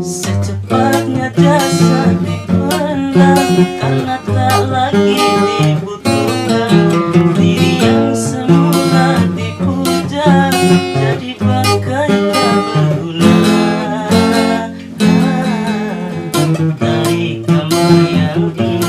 Secepatnya jasa digunakan Karena tak lagi dibutuhkan. Diri yang semula dipuja Jadi bangkai tak berguna. Dari kamar yang di